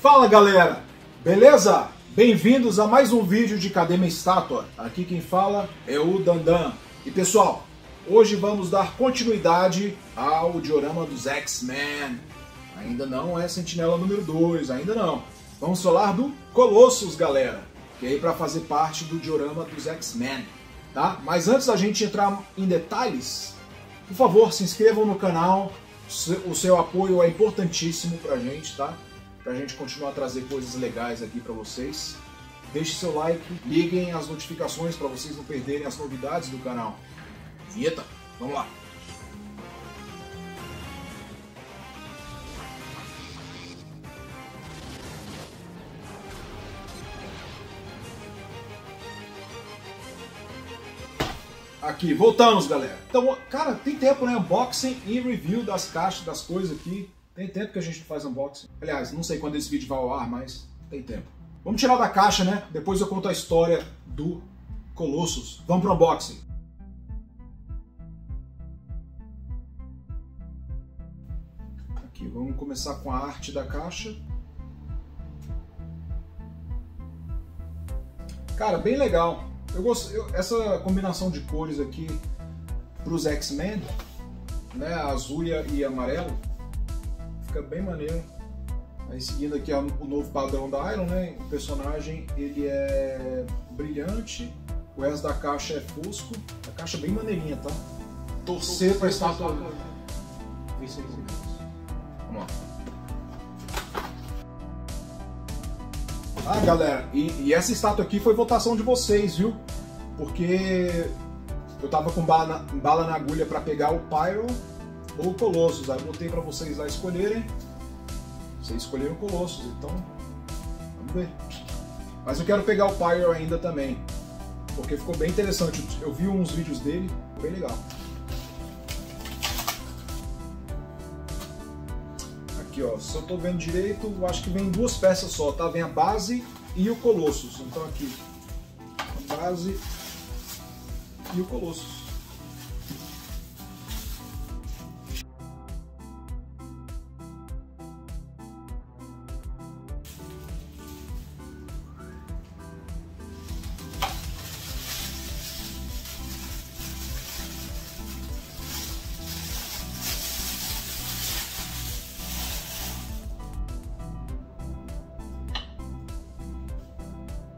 Fala galera, beleza? Bem-vindos a mais um vídeo de Cadê Minha Estátua? Aqui quem fala é o Dandan. E pessoal, hoje vamos dar continuidade ao diorama dos X-Men. Ainda não é Sentinela número 2, ainda não. Vamos falar do Colossus, galera, que é para fazer parte do diorama dos X-Men, tá? Mas antes da gente entrar em detalhes, por favor, se inscrevam no canal. O seu apoio é importantíssimo pra gente, tá? Pra gente continuar a trazer coisas legais aqui para vocês. Deixe seu like, liguem as notificações para vocês não perderem as novidades do canal. Vinheta, vamos lá! Aqui, voltamos, galera. Então, cara, tem tempo, né? Unboxing e review das caixas, das coisas aqui. Tem tempo que a gente não faz unboxing. Aliás, não sei quando esse vídeo vai ao ar, mas tem tempo. Vamos tirar da caixa, né? Depois eu conto a história do Colossus. Vamos pro unboxing. Aqui, vamos começar com a arte da caixa. Cara, bem legal. Eu gosto, eu, essa combinação de cores aqui para os X-Men, né, azul e amarelo, fica bem maneiro. Aí seguindo aqui o novo padrão da Iron, né, o personagem ele é brilhante, o resto da caixa é fosco, a caixa é bem maneirinha, tá? Torcer para a estátua... Vamos lá. Ah, galera, e, e, essa estátua aqui foi votação de vocês, viu? Porque eu tava com bala na, bala na agulha para pegar o Pyro ou o Colossus. Aí botei para vocês lá escolherem. Vocês escolheram o Colossus, então vamos ver. Mas eu quero pegar o Pyro ainda também, porque ficou bem interessante. Eu vi uns vídeos dele, bem legal. aqui, ó. Se eu tô vendo direito, acho que vem duas peças só, tá? Vem a base e o Colossus. Então aqui, a base e o Colossus.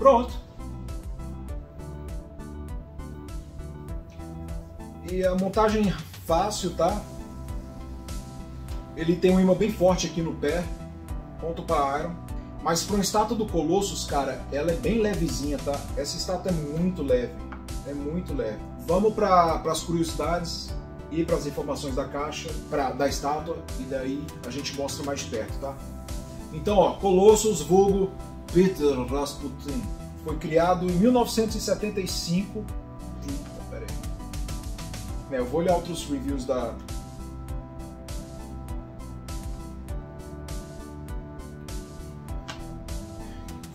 Pronto. E a montagem fácil, tá? Ele tem um imã bem forte aqui no pé, ponto para Iron. Mas para uma estátua do Colossus, cara, ela é bem levezinha, tá? Essa estátua é muito leve, é muito leve. Vamos para as curiosidades e para as informações da caixa, pra, da estátua, e daí a gente mostra mais perto, tá? Então, ó, Colossus, vulgo Peter Rasputin. Foi criado em 1975. Eita, pera aí. É, eu vou olhar outros reviews da.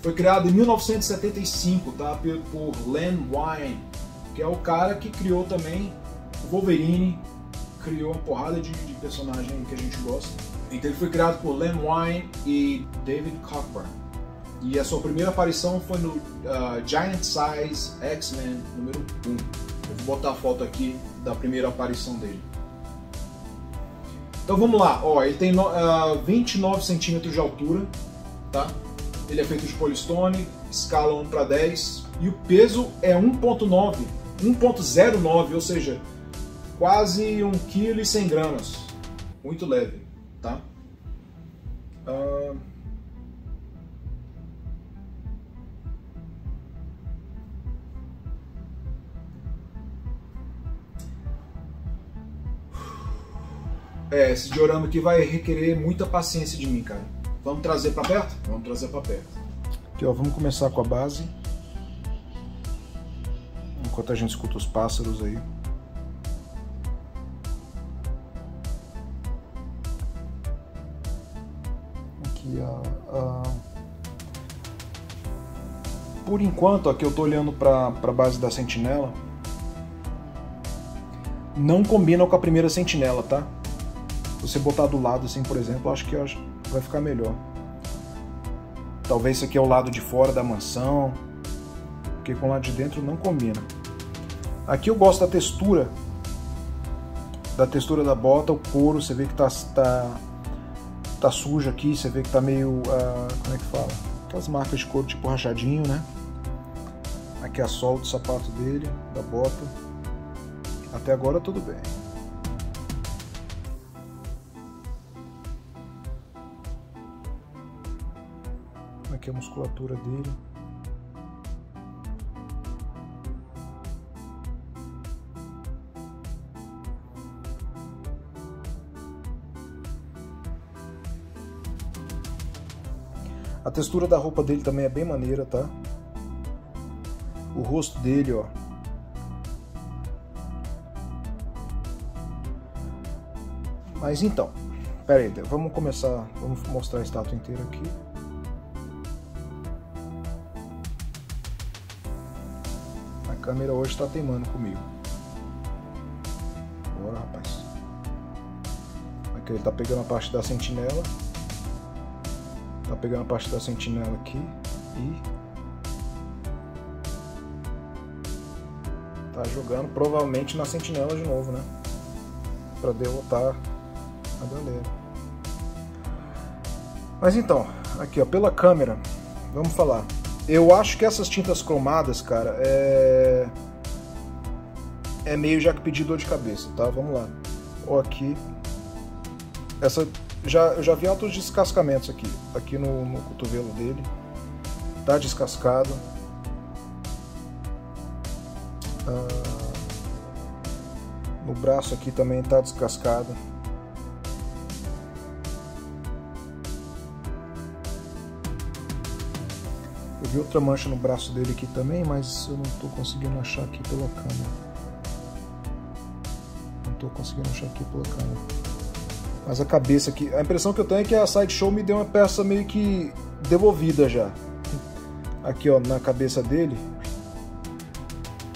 Foi criado em 1975, tá? Por Len Wein, que é o cara que criou também o Wolverine, criou uma porrada de, de personagem que a gente gosta. Então ele foi criado por Len Wein e David Cockburn. E a sua primeira aparição foi no uh, Giant Size X-Men número 1. Eu vou botar a foto aqui da primeira aparição dele. Então vamos lá, ó, ele tem uh, 29 centímetros de altura, tá? Ele é feito de polistone, escala 1 para 10 e o peso é 1.9, 1.09, ou seja, quase 1 kg e 100 gramas. Muito leve, tá? Uh... É, esse diorama aqui vai requerer muita paciência de mim, cara. Vamos trazer para perto? Vamos trazer para perto. Aqui, ó, vamos começar com a base. Enquanto a gente escuta os pássaros aí. Aqui, ó. Por enquanto, aqui eu tô olhando para a base da sentinela. Não combina com a primeira sentinela, tá? Você botar do lado assim, por exemplo, acho que vai ficar melhor. Talvez esse aqui é o lado de fora da mansão, porque com o lado de dentro não combina. Aqui eu gosto da textura, da textura da bota, o couro, você vê que tá, tá, tá sujo aqui, você vê que tá meio, uh, como é que fala? Aquelas marcas de couro tipo rachadinho, né? Aqui a sola do sapato dele, da bota. Até agora tudo bem. Aqui a musculatura dele. A textura da roupa dele também é bem maneira, tá? O rosto dele, ó. Mas então, pera aí, vamos começar, vamos mostrar a estátua inteira aqui. Câmera hoje está teimando comigo. Bora, rapaz. Aqui ele tá pegando a parte da sentinela. Tá pegando a parte da sentinela aqui e tá jogando provavelmente na sentinela de novo, né? Para derrotar a galera. Mas então, aqui ó, pela câmera, vamos falar. Eu acho que essas tintas cromadas, cara, é é meio já que pedir dor de cabeça, tá? Vamos lá. Ou aqui essa já, eu já vi altos descascamentos aqui, aqui no, no cotovelo dele. Tá descascado. Ah, no braço aqui também tá descascado. Vi outra mancha no braço dele aqui também, mas eu não estou conseguindo achar aqui pela câmera. Não estou conseguindo achar aqui pela câmera. Mas a cabeça aqui. A impressão que eu tenho é que a Sideshow me deu uma peça meio que devolvida já. Aqui, ó, na cabeça dele.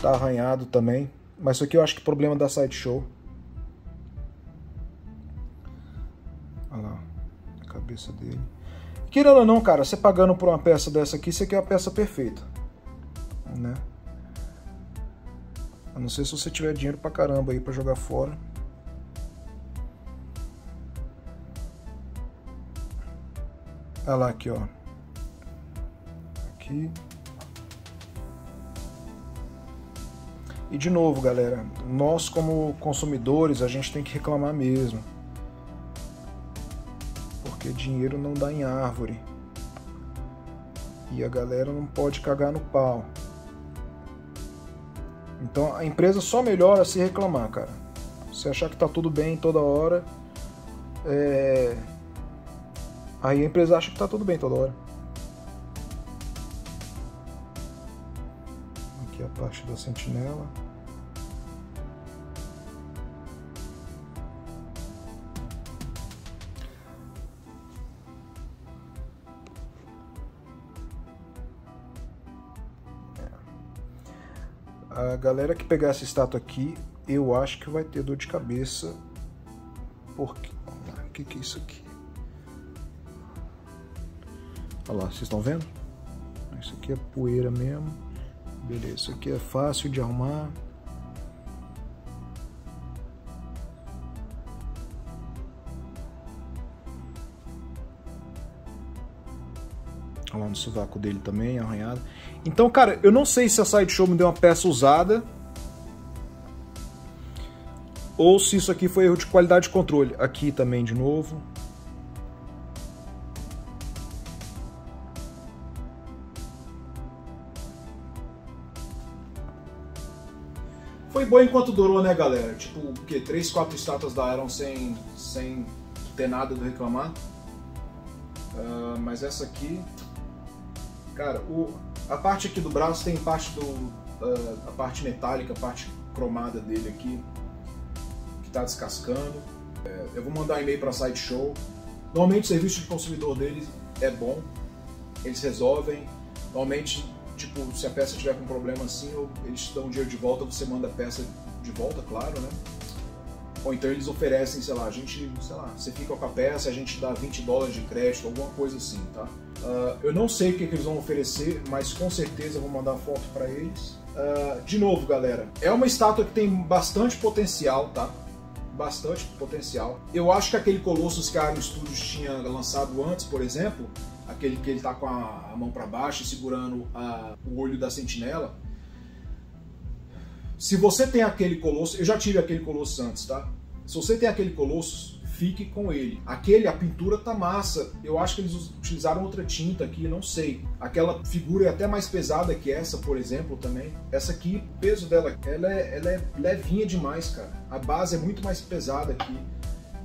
Tá arranhado também. Mas isso aqui eu acho que é problema da Sideshow. Olha lá. A cabeça dele. Querendo ou não, cara, você pagando por uma peça dessa aqui, você quer a peça perfeita. Né? A não ser se você tiver dinheiro pra caramba aí pra jogar fora. Olha lá aqui, ó. Aqui. E de novo, galera, nós como consumidores, a gente tem que reclamar mesmo. Porque dinheiro não dá em árvore. E a galera não pode cagar no pau. Então a empresa só melhora se reclamar, cara. Se achar que tá tudo bem toda hora, é, Aí a empresa acha que tá tudo bem toda hora. Aqui a parte da sentinela. A galera que pegar essa estátua aqui, eu acho que vai ter dor de cabeça. Porque. O que, que é isso aqui? Olha lá, vocês estão vendo? Isso aqui é poeira mesmo. Beleza, isso aqui é fácil de arrumar. Lá no sovaco dele também, arranhado. Então, cara, eu não sei se a Sideshow me deu uma peça usada ou se isso aqui foi erro de qualidade de controle. Aqui também de novo. Foi bom enquanto durou, né, galera? Tipo, o quê? Três, quatro estátuas da Iron sem, sem ter nada do reclamar. Uh, mas essa aqui... Cara, o, a parte aqui do braço tem parte do... Uh, a parte metálica, a parte cromada dele aqui, que tá descascando. É, eu vou mandar um e-mail para Sideshow. Normalmente o serviço de consumidor deles é bom, eles resolvem. Normalmente tipo, se a peça tiver com problema assim, eles te dão um dinheiro de volta, você manda a peça de volta, claro, né? Ou então eles oferecem, sei lá, a gente, sei lá, você fica com a peça, a gente dá 20 dólares de crédito, alguma coisa assim, tá? Uh, eu não sei o que, que, eles vão oferecer, mas com certeza vou mandar foto para eles. Uh, de novo, galera, é uma estátua que tem bastante potencial, tá? Bastante potencial. Eu acho que aquele Colossus que a Iron Studios tinha lançado antes, por exemplo, aquele que ele tá com a, a mão para baixo segurando a, o olho da sentinela, se você tem aquele colosso, eu já tive aquele colosso antes, tá? Se você tem aquele colosso, fique com ele. Aquele, a pintura tá massa. Eu acho que eles utilizaram outra tinta aqui, não sei. Aquela figura é até mais pesada que essa, por exemplo, também. Essa aqui, o peso dela, ela é, ela é levinha demais, cara. A base é muito mais pesada aqui.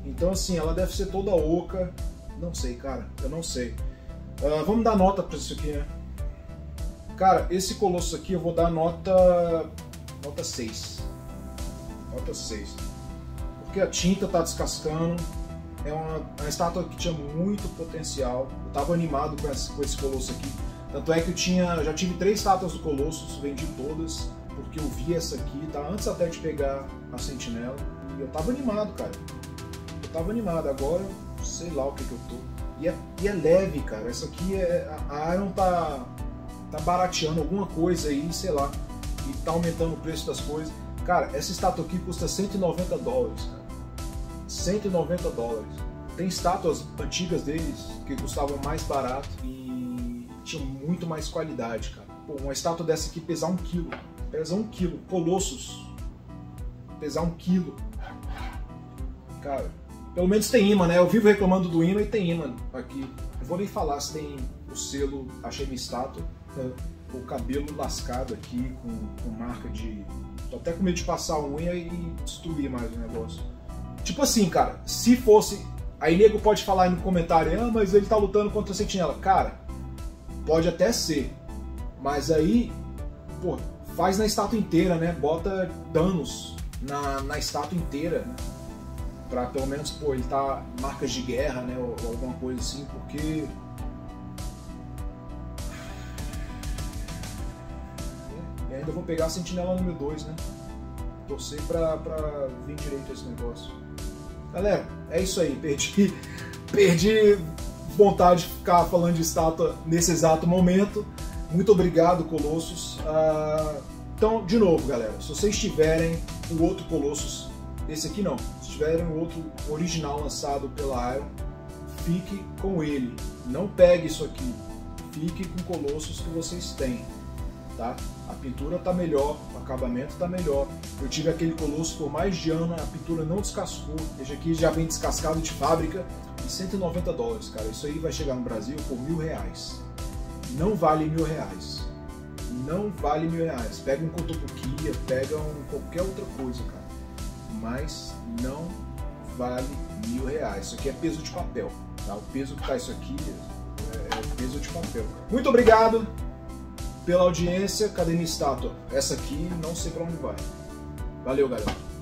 Então, assim, ela deve ser toda oca. Não sei, cara. Eu não sei. Uh, vamos dar nota pra isso aqui, né? Cara, esse colosso aqui eu vou dar nota Nota 6. Nota 6. Porque a tinta tá descascando. É uma, uma estátua que tinha muito potencial. Eu tava animado com esse, com esse Colosso aqui. Tanto é que eu tinha, já tive três estátuas do Colossus, vendi todas, porque eu vi essa aqui, tá? Antes até de pegar a Sentinela. E eu tava animado, cara. Eu tava animado. Agora, sei lá o que que eu tô. E é, e é leve, cara. Essa aqui é. A Iron tá, tá barateando alguma coisa aí, sei lá e tá aumentando o preço das coisas. Cara, essa estátua aqui custa 190 dólares, cara. 190 dólares. Tem estátuas antigas deles que custavam mais barato e tinham muito mais qualidade, cara. Pô, uma estátua dessa aqui pesar um quilo. Pesa um quilo. Colossus. Pesar um quilo. Cara, pelo menos tem imã, né? Eu vivo reclamando do imã e tem imã aqui. Não vou nem falar se tem o selo Achei Minha Estátua. Né? O cabelo lascado aqui, com, com marca de. Tô até com medo de passar a unha e destruir mais o negócio. Tipo assim, cara, se fosse. Aí nego pode falar no comentário, ah, mas ele tá lutando contra a sentinela. Cara, pode até ser. Mas aí, pô, faz na estátua inteira, né? Bota danos na, na estátua inteira. Né? Pra pelo menos, pô, ele tá marcas de guerra, né? Ou, ou alguma coisa assim, porque ainda vou pegar a sentinela número 2, né? Torcer pra, pra vir direito esse negócio. Galera, é isso aí. Perdi, perdi vontade de ficar falando de estátua nesse exato momento. Muito obrigado, Colossus. Ah, então, de novo, galera, se vocês tiverem o outro Colossus, esse aqui não, se tiverem o outro original lançado pela Iron, fique com ele. Não pegue isso aqui. Fique com Colossus que vocês têm tá? A pintura tá melhor, o acabamento tá melhor. Eu tive aquele colosso por mais de ano, a pintura não descascou. Veja aqui, já vem descascado de fábrica e 190 dólares, cara. Isso aí vai chegar no Brasil por mil reais. Não vale mil reais. Não vale mil reais. Pega um cotobuquia, pega um, qualquer outra coisa, cara. Mas não vale mil reais. Isso aqui é peso de papel. Tá? O peso que tá isso aqui é, é peso de papel. Muito obrigado pela audiência. Cadê minha estátua? Essa aqui, não sei para onde vai. Valeu, galera.